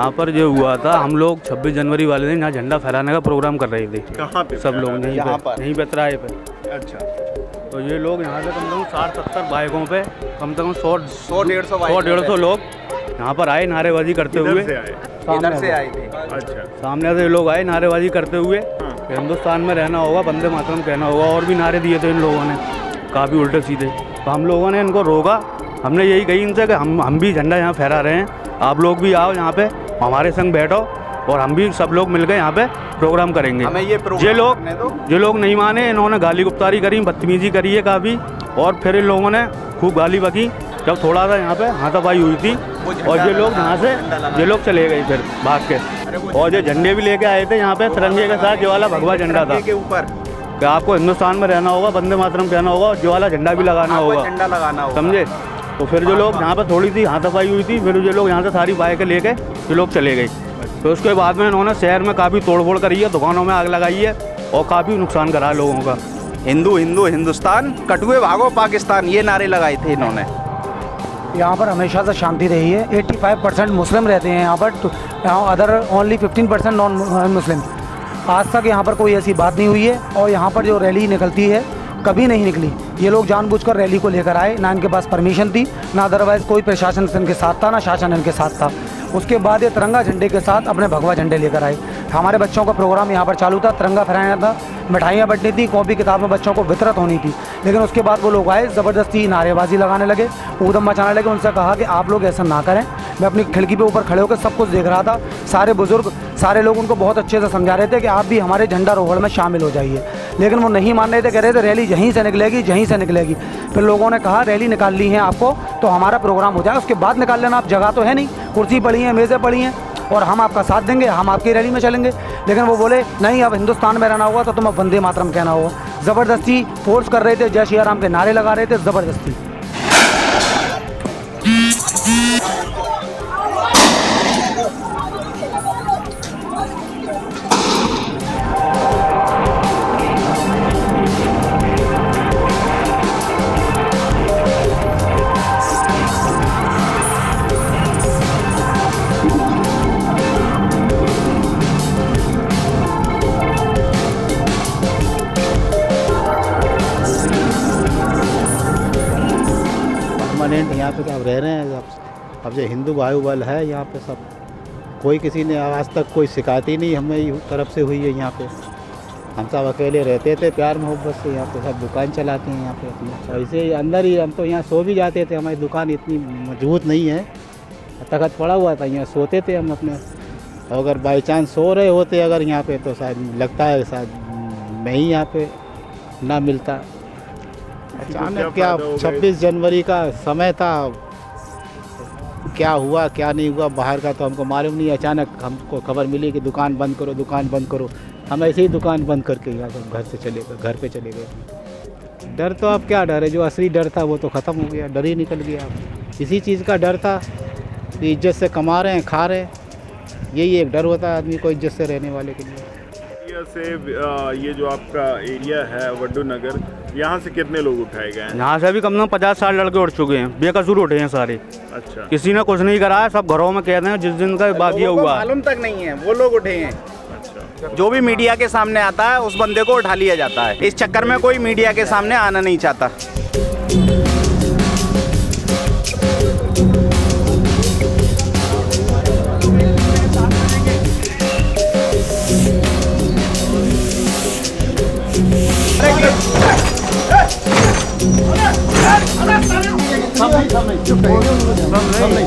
यहाँ पर जो हुआ था हम लोग 26 जनवरी वाले दिन यहाँ झंडा फहराने का प्रोग्राम कर रहे थे। कहाँ पे? सब लोग यहीं यहाँ पे पर? यहीं पे तराए पे। अच्छा। तो ये लोग यहाँ से कम से कम साठ सत्तर बाइकों पे कम से कम सौ सौ डेढ़ सौ सौ डेढ़ सौ लोग यहाँ पर आए नारेबाजी करते हुए। इधर से आए थे? अच्छा। सामने से लोग आए नारेबाजी करते हुए। हाँ। हिंदुस्तान में रहना होगा बंदे मातरम कहना होगा और भी नारे दिए थे इन लोगों ने काफ़ी उल्टे सीधे। तो हम लोगों ने इनको रोका। हमने यही कही इनसे कि हम हम भी झंडा यहाँ फहरा रहे हैं। आप लोग भी आओ यहाँ पे। हमारे संग बैठो और हम भी सब लोग मिलकर यहाँ पे प्रोग्राम करेंगे। हमें ये प्रोग्राम ये लोग। ये लोग नहीं माने इन्होंने गाली गुप्तारी करी बदतमीजी करी है काफ़ी और फिर इन लोगों ने खूब गाली बकी। जब थोड़ा सा यहाँ पे हाथापाई हुई थी और ये लोग यहाँ से ये लोग चले गए फिर भाग के। और जो झंडे भी लेके आए थे यहाँ पे तिरंगे के साथ ये वाला भगवा झंडा था। के ऊपर। आपको हिंदुस्तान में रहना होगा वंदे मातरम कहना होगा और ये वाला झंडा भी लगाना होगा। झंडा लगाना होगा। समझे? तो फिर जो लोग यहाँ पर थोड़ी सी हाथापाई हुई थी फिर जो लोग यहाँ से सारी बाइकें लेके जो लोग चले गए। तो उसके बाद में इन्होंने शहर में काफ़ी तोड़फोड़ करी है दुकानों में आग लगाई है और काफ़ी नुकसान करा लोगों का। हिंदू हिंदू हिंदुस्तान कटुए भागो पाकिस्तान ये नारे लगाए थे इन्होंने। यहाँ पर हमेशा से शांति रही है। 85 परसेंट मुस्लिम रहते हैं यहाँ पर तो यहाँ अदर ओनली 15 परसेंट नॉन मुस्लिम। आज तक यहाँ पर कोई ऐसी बात नहीं हुई है और यहाँ पर जो रैली निकलती है कभी नहीं निकली। ये लोग जानबूझकर रैली को लेकर आए। ना इनके पास परमिशन थी, ना अदरवाइज़ कोई प्रशासन इनके साथ था, ना शासन इनके साथ था। उसके बाद ये तिरंगा झंडे के साथ अपने भगवा झंडे लेकर आए। हमारे बच्चों का प्रोग्राम यहाँ पर चालू था। तिरंगा फहराया था, मिठाइयाँ बंटनी थी, कॉपी किताबें बच्चों को वितरित होनी थी। लेकिन उसके बाद वो लोग आए, ज़बरदस्ती नारेबाजी लगाने लगे। ऊधम मचाने लगे। उनसे कहा कि आप लोग ऐसा ना करें। मैं अपनी खिड़की पे ऊपर खड़े होकर सब कुछ देख रहा था। सारे बुज़ुर्ग, सारे लोग उनको बहुत अच्छे से समझा रहे थे कि आप भी हमारे झंडा रोहड़ में शामिल हो जाइए। लेकिन वो नहीं मान रहे थे, कह रहे थे रैली यहीं से निकलेगी, यहीं से निकलेगी। फिर लोगों ने कहा, रैली निकाल ली है आपको तो हमारा प्रोग्राम हो जाए, उसके बाद निकाल लेना आप, जगह तो है नहीं, कुर्सी पड़ी है, मेज़ें पड़ी हैं, और हम आपका साथ देंगे, हम आपकी रैली में चलेंगे। लेकिन वो बोले, नहीं, अब हिंदुस्तान में रहना होगा तो तुम अब वंदे मातरम कहना होगा ज़बरदस्ती फोर्स कर रहे थे, जय श्री राम के नारे लगा रहे थे, ज़बरदस्ती। परमानेंट यहाँ पे अब रह रहे हैं? अब अब जो हिंदू बाहुबल है, यहाँ पे सब, कोई किसी ने आज तक कोई शिकायत ही नहीं हमें तरफ़ से हुई है यहाँ पे। हम सब अकेले रहते थे, प्यार मोहब्बत से यहाँ पे सब दुकान चलाते हैं यहाँ पे अपनी। ऐसे ही अंदर ही हम तो यहाँ सो भी जाते थे, हमारी दुकान इतनी मज़बूत नहीं है। तखत पड़ा हुआ था, यहाँ सोते थे हम अपने। अगर बाई चांस सो रहे होते अगर यहाँ पे तो शायद लगता है शायद मैं ही यहाँ पे ना मिलता। अचानक क्या? छब्बीस जनवरी का समय था। क्या हुआ क्या नहीं हुआ बाहर का तो हमको मालूम नहीं। अचानक हमको खबर मिली कि दुकान बंद करो दुकान बंद करो। हम ऐसे ही दुकान बंद करके यहाँ से घर से चले गए घर पे चले गए। डर तो अब क्या डर है? जो असली डर था वो तो ख़त्म हो गया डर ही निकल गया। इसी चीज़ का डर था कि इज़्ज़त से कमा रहे हैं खा रहे हैं। यही एक डर होता है आदमी को इज़्ज़त से रहने वाले के लिए। एरिया से ये जो आपका एरिया है वड्डू नगर यहाँ से कितने लोग उठाए गए हैं? यहाँ से भी कम से कम पचास साठ लड़के उठ चुके हैं। बेकसूर उठे हैं सारे। अच्छा। किसी ने कुछ नहीं करा है सब घरों में कह रहे हैं जिस दिन का बात ये हुआ। मालूम तक नहीं है वो लोग उठे हैं। अच्छा। जो भी मीडिया के सामने आता है उस बंदे को उठा लिया जाता है। इस चक्कर में कोई मीडिया के सामने आना नहीं चाहता। chụp bốn năm lịch